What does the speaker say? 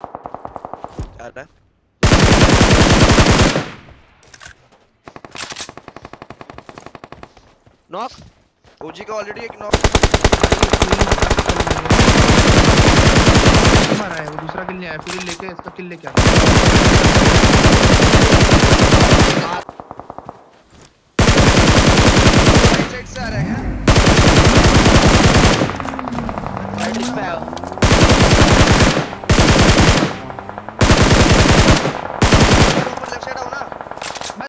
आ रहा है knock OG का ऑलरेडी एक नॉक मारा है वो दूसरा किल नहीं आया फिर लेके इसका किल लेके आ साइड से आ